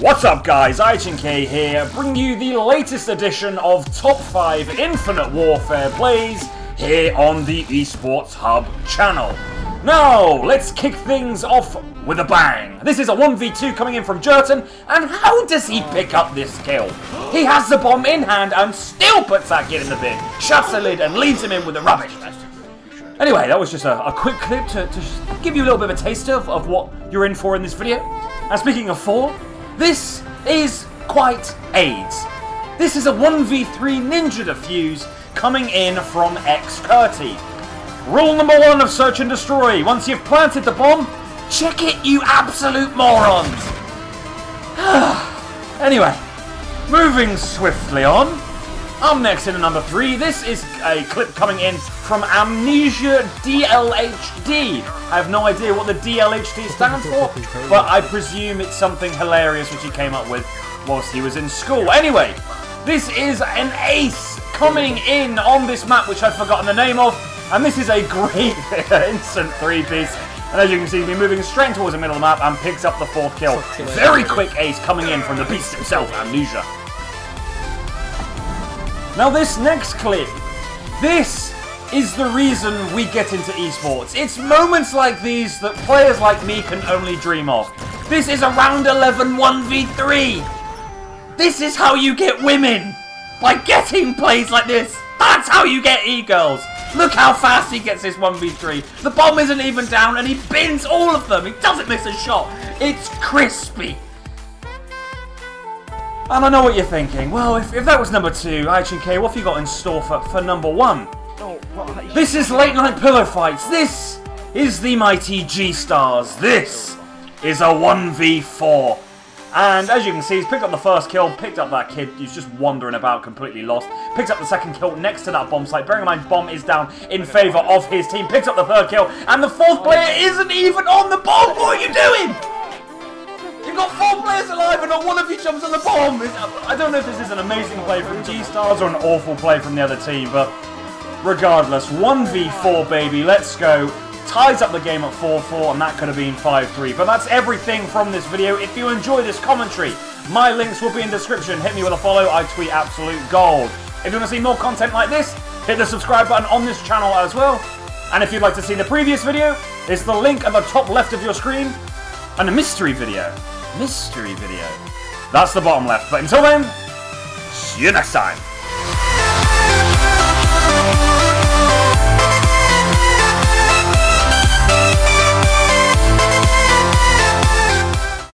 What's up guys, IHNK here, bringing you the latest edition of Top 5 Infinite Warfare plays here on the Esports Hub channel. Now, let's kick things off with a bang. This is a 1v2 coming in from Jurtonn, and how does he pick up this kill? He has the bomb in hand and still puts that kid in the bin, shuts the lid and leaves him in with the rubbish. Anyway, that was just a, a quick clip to, to give you a little bit of a taste of, of what you're in for in this video. And speaking of four, this is quite AIDS. This is a 1v3 ninja defuse coming in from xKurtyy. Rule number one of search and destroy. Once you've planted the bomb, check it, you absolute morons! anyway, moving swiftly on. Up next in at number three, this is a clip coming in from Amnezia DLHD. I have no idea what the DLHD stands for, but I presume it's something hilarious which he came up with whilst he was in school. Anyway, this is an ace coming in on this map which I've forgotten the name of, and this is a great instant three-piece. And as you can see, he's moving straight towards the middle of the map and picks up the fourth kill. Very quick ace coming in from the beast himself, Amnezia. Now this next clip, this is the reason we get into esports. It's moments like these that players like me can only dream of. This is a round 11 1v3. This is how you get women. By getting plays like this. That's how you get e-girls. Look how fast he gets this 1v3. The bomb isn't even down and he bins all of them. He doesn't miss a shot. It's crispy. And I know what you're thinking. Well, if, if that was number two, IHNK, what have you got in store for, for number one? Oh, this is Late Night Pillow Fights. This is the mighty GStarzz. This is a 1v4. And as you can see, he's picked up the first kill, picked up that kid who's just wandering about completely lost, picks up the second kill next to that bomb site. Bearing in mind, bomb is down in favour of his team, picks up the third kill, and the fourth player isn't even on the bomb. What are you doing? You've got four players alive and not one of you jumps on the bomb! I don't know if this is an amazing play from GStarzz or an awful play from the other team, but regardless, 1v4 baby, let's go. Ties up the game at 4-4 and that could have been 5-3. But that's everything from this video. If you enjoy this commentary, my links will be in description. Hit me with a follow, I tweet absolute gold. If you want to see more content like this, hit the subscribe button on this channel as well. And if you'd like to see the previous video, it's the link at the top left of your screen and a mystery video. Mystery video. That's the bottom left. But until then, see you next time.